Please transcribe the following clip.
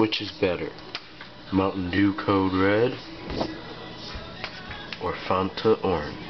Which is better? Mountain Dew Code Red or Fanta Orange?